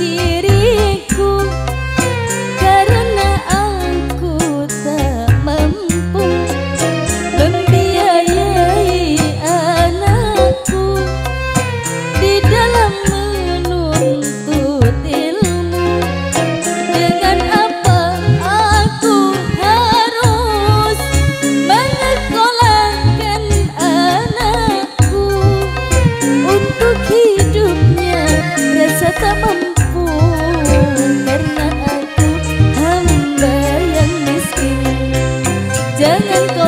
decir 人人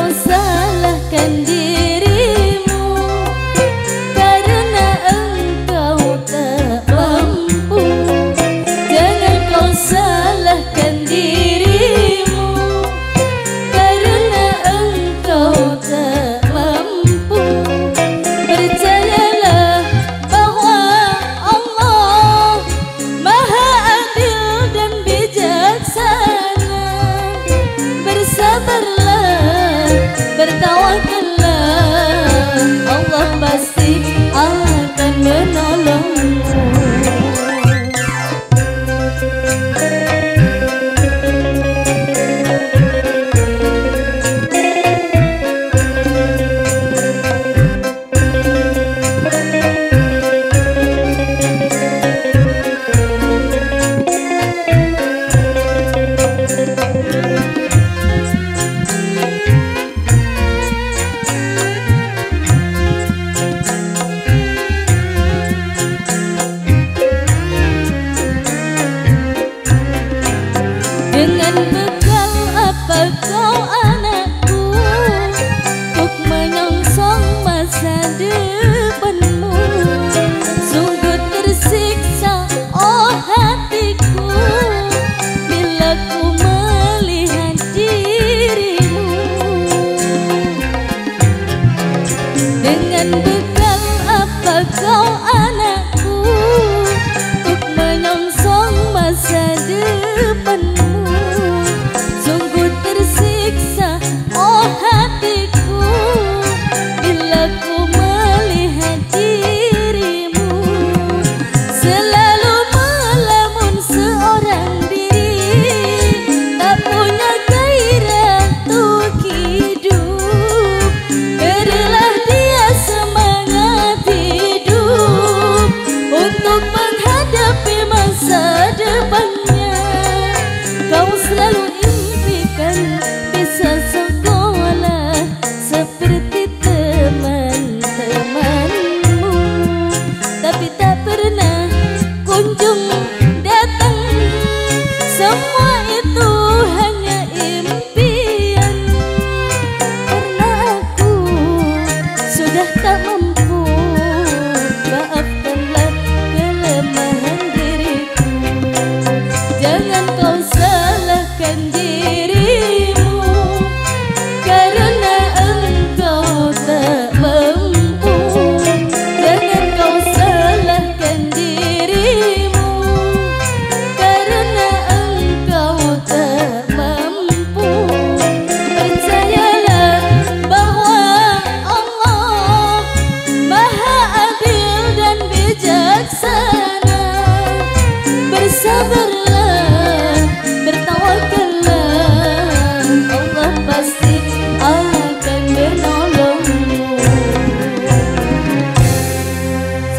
Oh.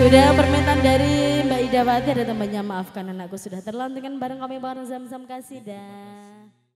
Sudah permintaan dari Mbak Ida Wati ada temannya maafkan anakku sudah terlantungan bareng kami bareng zam-zam kasih dan